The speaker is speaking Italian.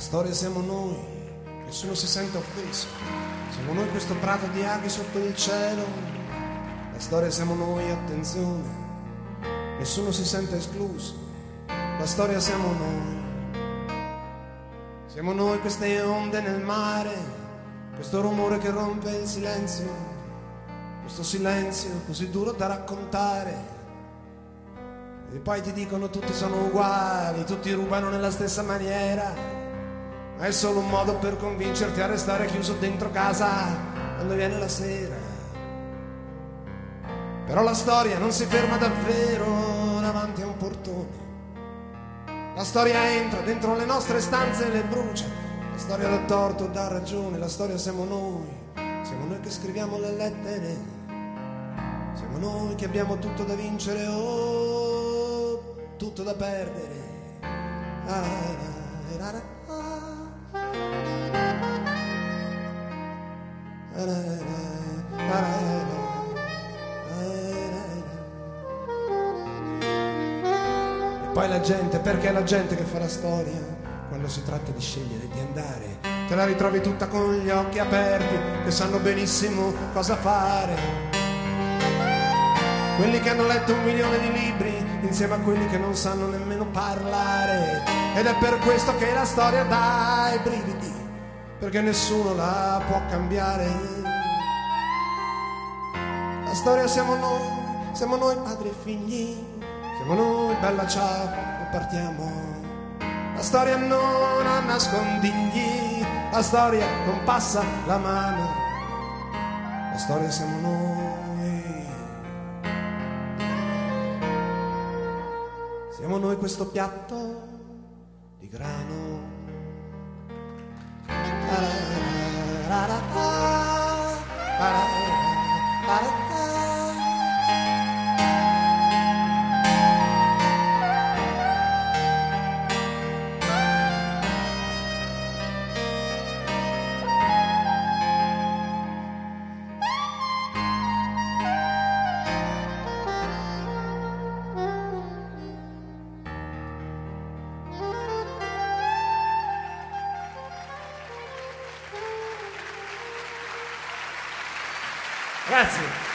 storia siamo noi, nessuno si sente offeso. Siamo noi questo prato di aghi sotto il cielo. La storia siamo noi, attenzione, nessuno si sente escluso. La storia siamo noi. Siamo noi queste onde nel mare, questo rumore che rompe il silenzio, questo silenzio così duro da raccontare. E poi ti dicono tutti sono uguali, tutti rubano nella stessa maniera, ma è solo un modo per convincerti a restare chiuso dentro casa quando viene la sera. Però la storia non si ferma davvero davanti a un portone. La storia entra dentro le nostre stanze e le brucia. La storia dà torto, dà ragione, la storia siamo noi. Siamo noi che scriviamo le lettere. Siamo noi che abbiamo tutto da vincere o tutto da perdere. Ah, ah, ah. Poi la gente, perché è la gente che fa la storia? Quando si tratta di scegliere di andare, te la ritrovi tutta con gli occhi aperti, che sanno benissimo cosa fare. Quelli che hanno letto un milione di libri, insieme a quelli che non sanno nemmeno parlare. Ed è per questo che la storia dà i brividi, perché nessuno la può cambiare. La storia siamo noi, siamo noi padri e figli noi, bella ciao, e partiamo. La storia non ha nascondigli, la storia non passa la mano. La storia siamo noi. Siamo noi questo piatto di grano. Grazie.